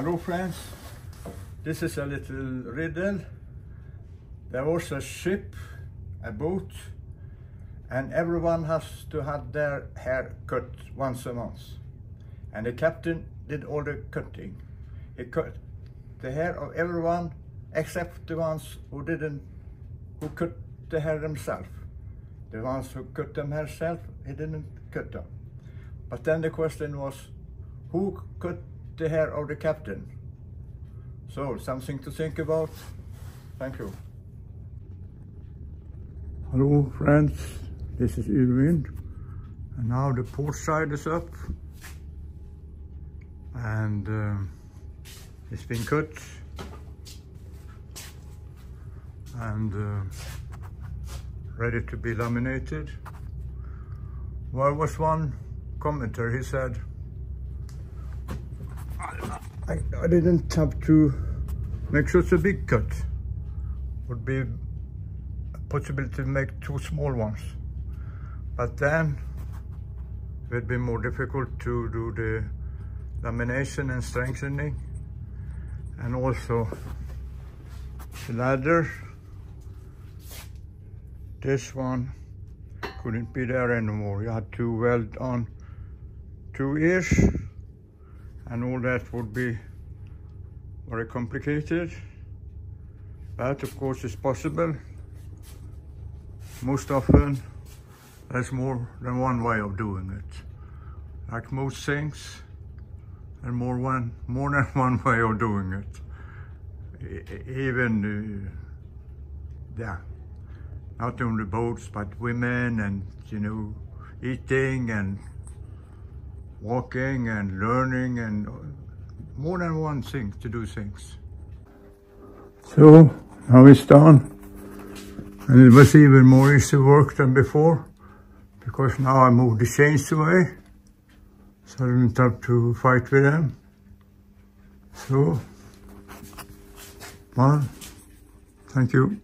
Hello friends, this is a little riddle. There was a ship, a boat, and everyone has to have their hair cut once a month. And the captain did all the cutting. He cut the hair of everyone except the ones who didn't, who cut the hair themselves. The ones who cut them herself, he didn't cut them. But then the question was, who cut the hair of the captain? So, something to think about. Thank you. Hello friends, this is Yrvind. And now the port side is up. And uh, it's been cut. And uh, ready to be laminated. Well, was one commenter, he said, I, I didn't have to make such a big cut. Would be a possibility to make two small ones. But then it would be more difficult to do the lamination and strengthening and also the ladder this one couldn't be there anymore. You had to weld on two ears and all that would be very complicated. But of course it's possible. Most often there's more than one way of doing it. Like most things, there's more, one, more than one way of doing it. Even, uh, yeah not only boats, but women and, you know, eating and walking and learning and more than one thing to do things. So now it's done. And it was even more easy work than before because now I moved the chains away so I didn't have to fight with them. So, well, thank you.